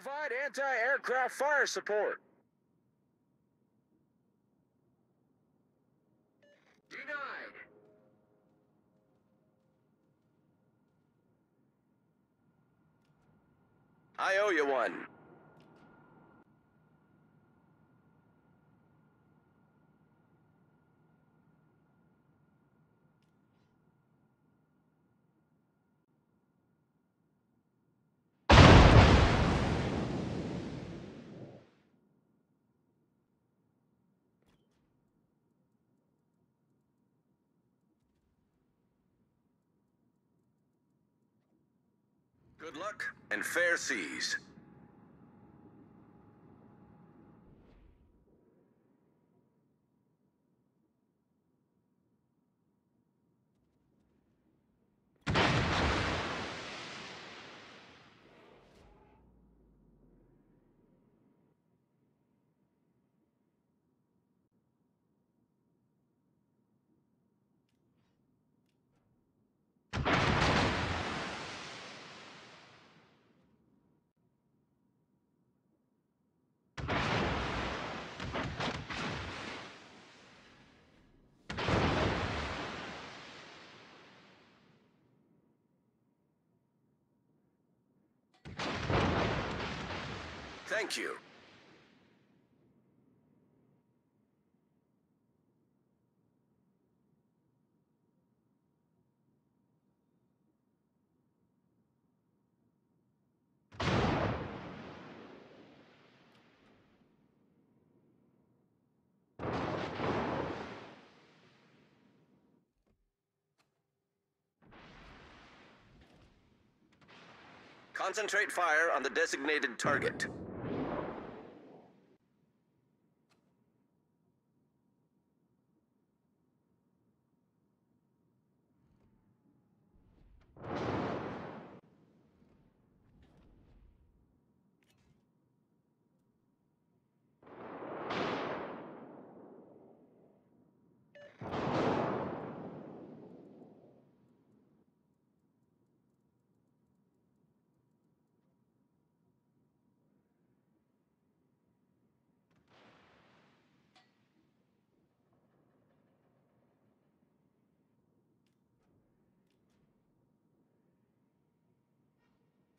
Provide anti-aircraft fire support. Denied. I owe you one. Good luck and fair seas. Thank you. Concentrate fire on the designated target.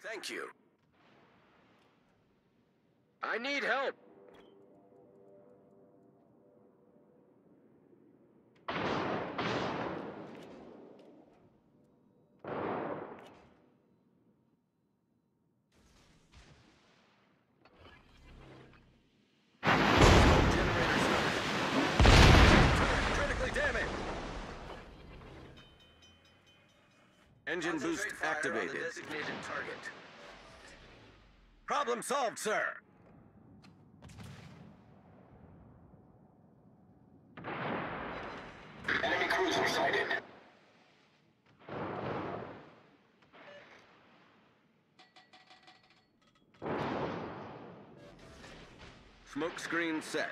Thank you. I need help. Engine boost Concentrate fire on the activated. designated target. Problem solved, sir. Enemy cruiser sighted. Smoke screen set.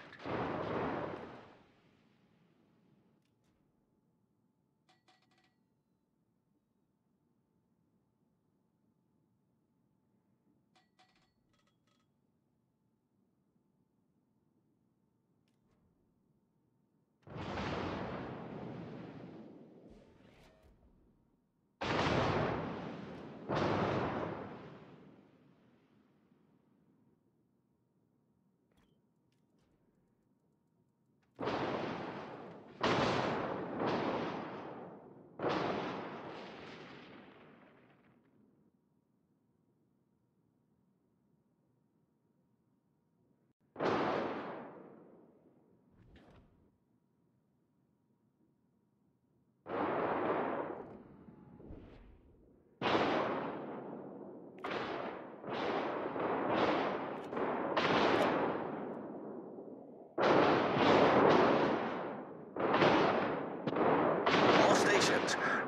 All stations,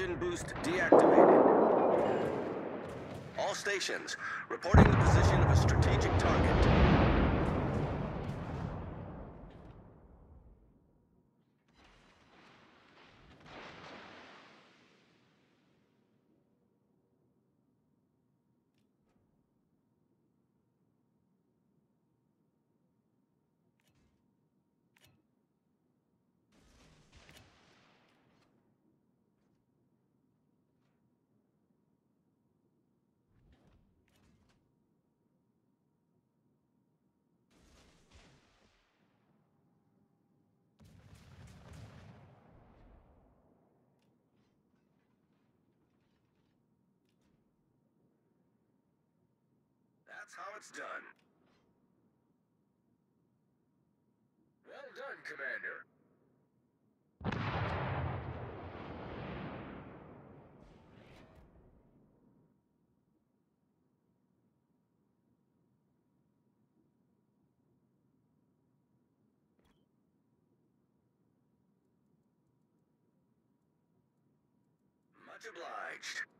Engine boost deactivated. All stations, reporting the position of a strategic target. That's how it's done. Well done, Commander. Much obliged.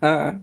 Ha.